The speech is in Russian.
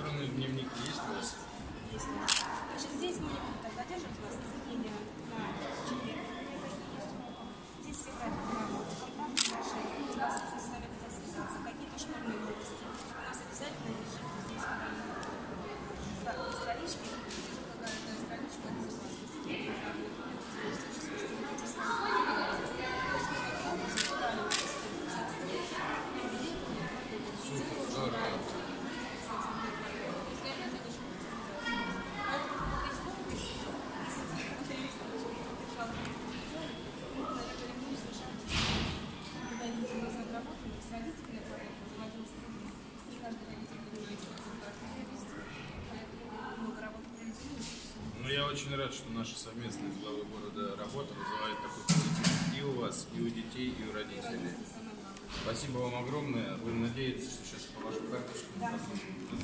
Электронный дневник есть у вас? Есть. Значит, здесь мы так задержим вас на Ну, я очень рад, что наша совместная с главой города работа вызывает такой позитив и у вас, и у детей, и у родителей. Спасибо вам огромное. Будем надеяться, что сейчас по вашим карточкам.